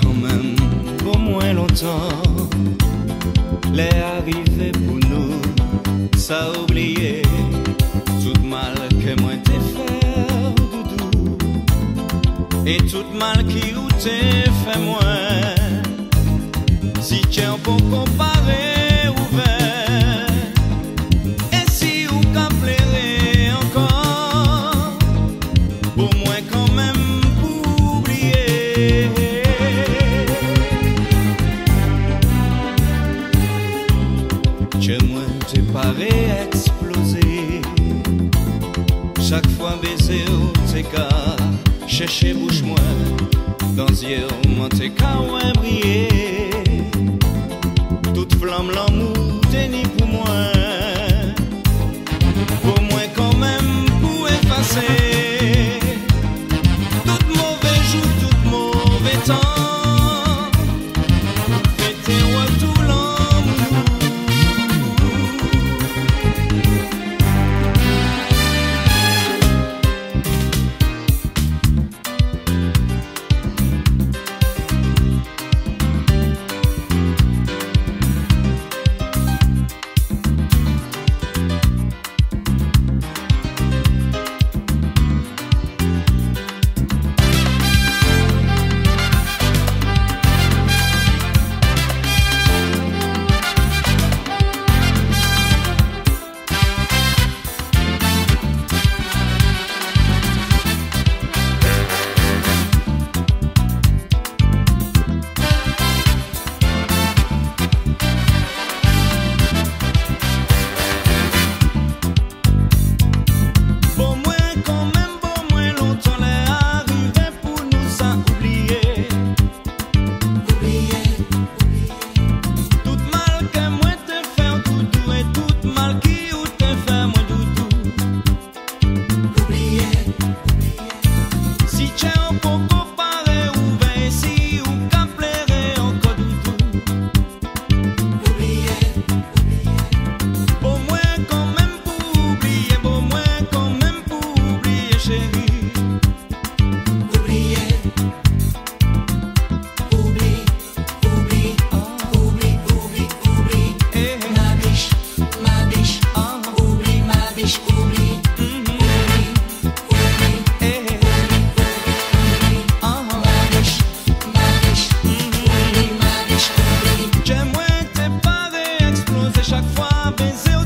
Quand même, au moins longtemps, les arrivées pour nous, ça oublié. Tout mal que moi t'ai fait, doudou, et tout mal qui ou t'ai fait moi. Si tu un peu comparé Fois baiser au t'écart, chercher bouche moi, dans yeux mon t'écart ouais briller. Toute flamme l'amour pensé